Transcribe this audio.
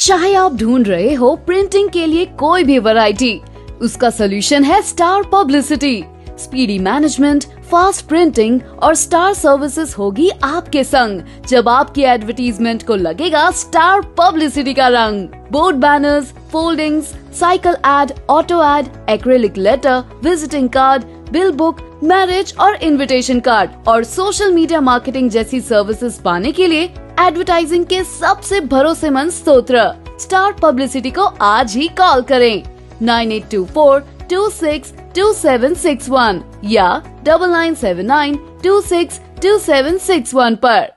चाहे आप ढूंढ रहे हो प्रिंटिंग के लिए कोई भी वैरायटी उसका सोल्यूशन है star publicity speedy management fast printing और स्टार सर्विसेज़ होगी आपके संग। जब आपकी एडवर्टीजमेंट को लगेगा स्टार पब्लिसिटी का रंग। Board banners foldings cycle ad auto ad acrylic letter visiting card bill book marriage और इनविटेशन कार्ड और सोशल मीडिया मार्केटिंग जैसी सर्विसेज़ पाने के लिए एडवर्टाइजिंग के सबसे भरोसेमंद स्त्रोत्र स्टार पब्लिसिटी को आज ही कॉल करें। Nine eight two four two six two seven six one या double nine seven nine two six two seven six one आरोप